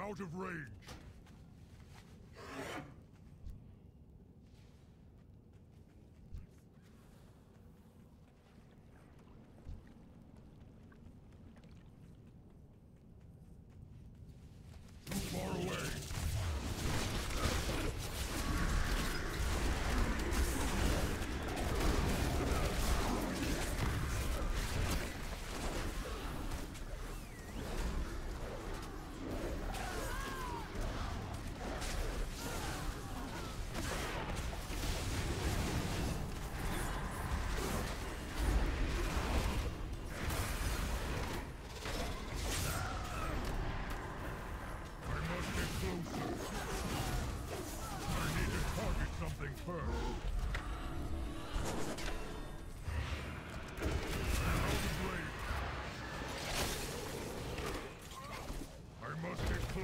I'm out of range.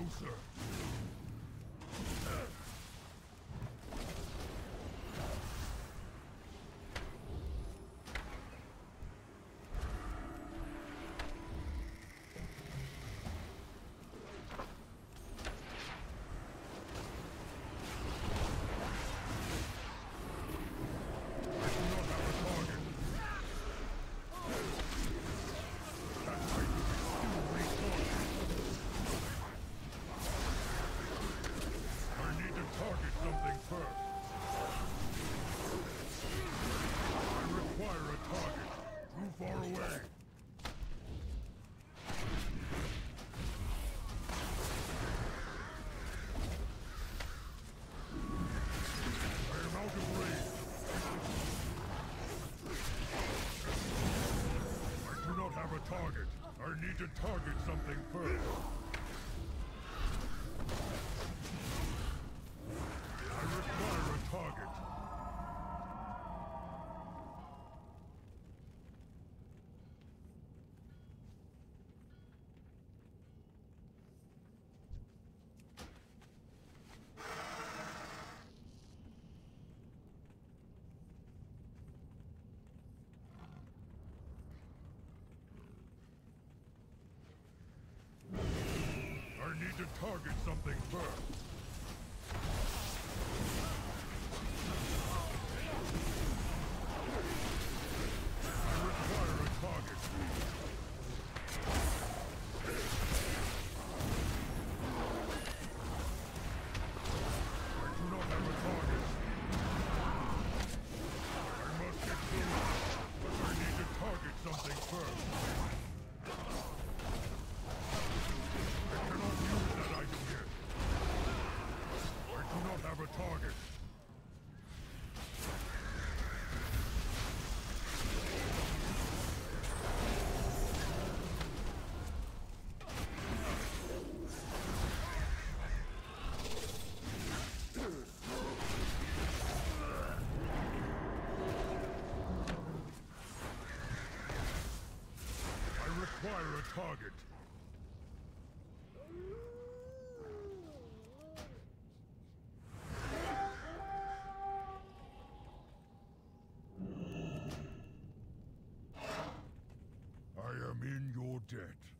closer. need to target something first. target something first. a target. I am in your debt.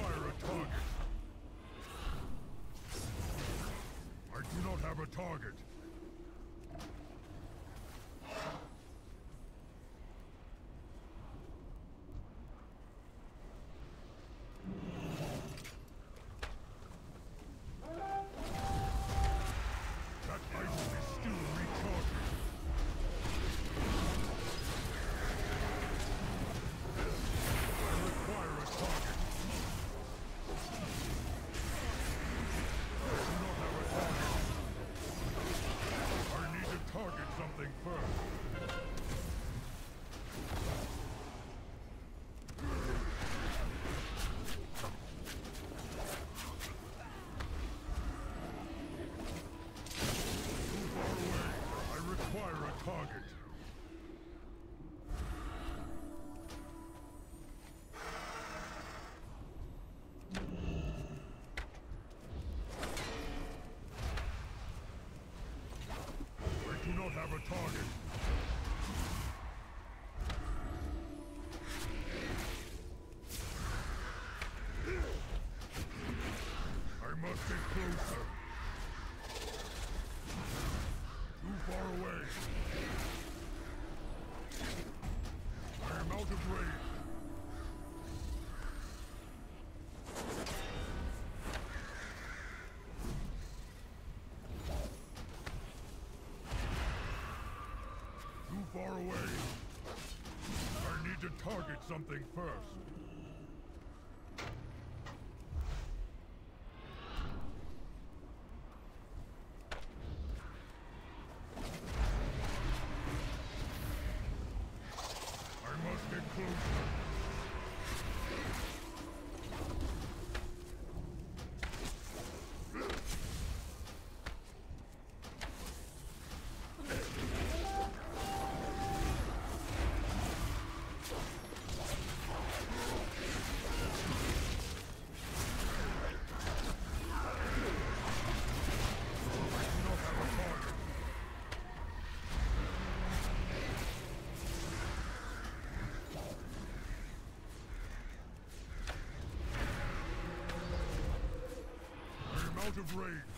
Fire attack! too far away. I need to target something first. out of range.